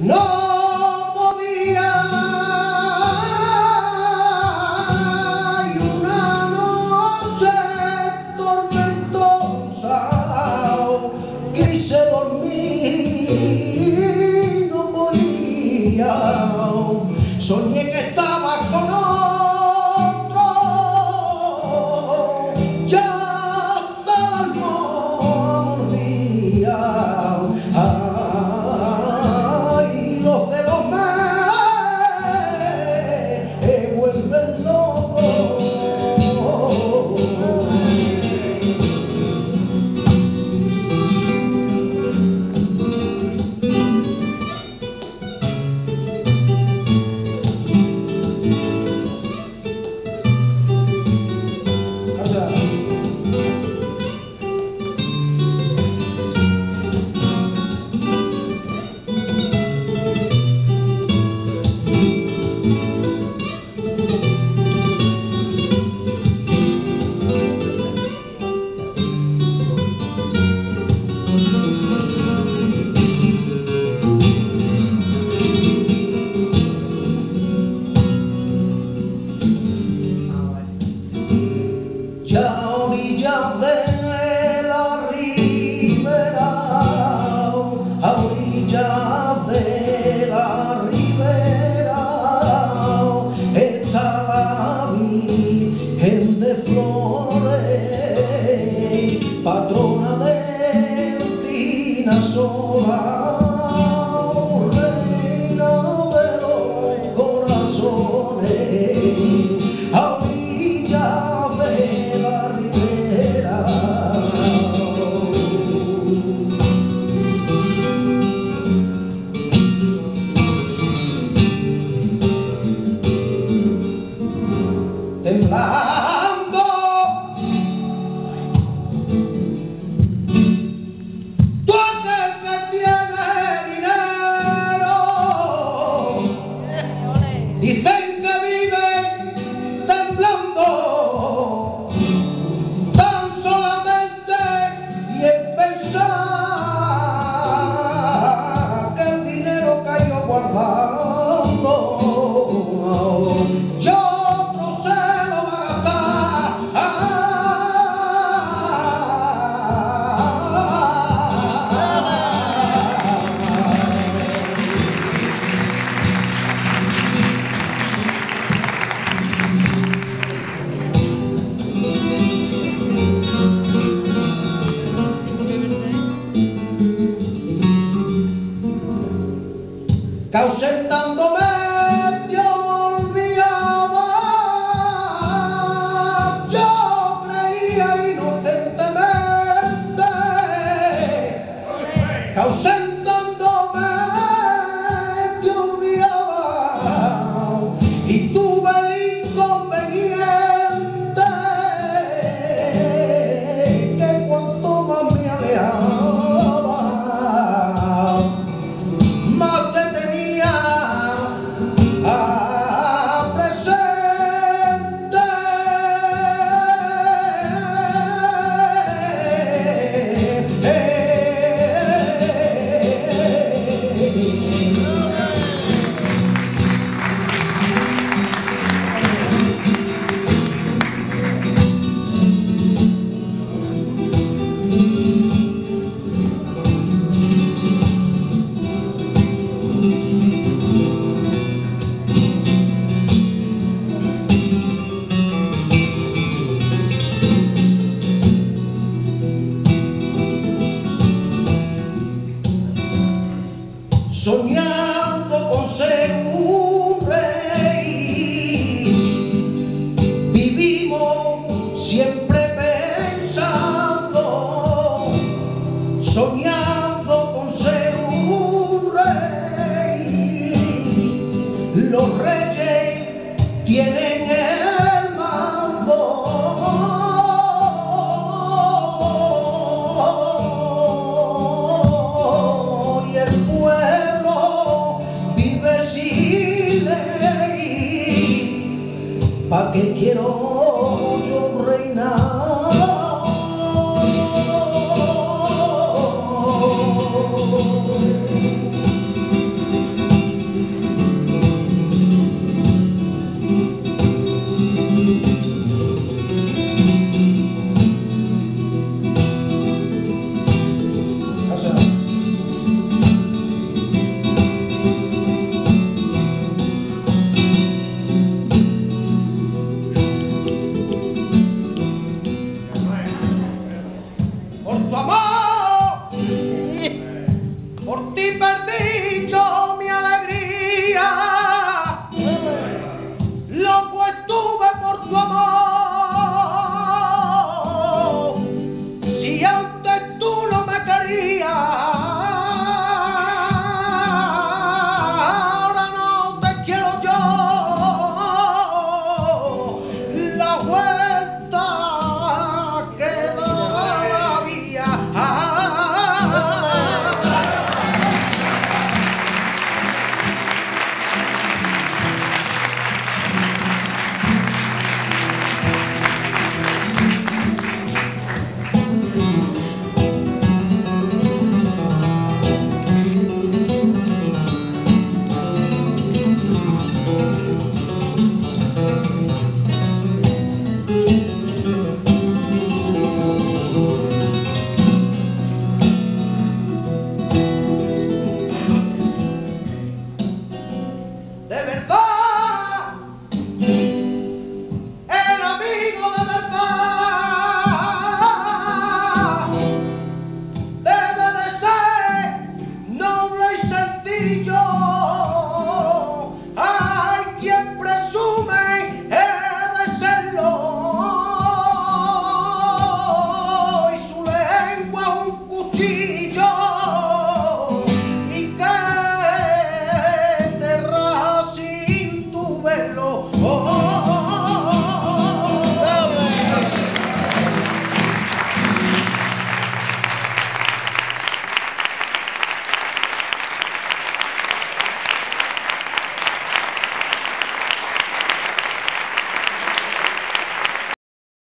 No! patrona de Espina Sola, oh, reina de los corazones. Tá Calcetão pa' qué quiero yo reinar.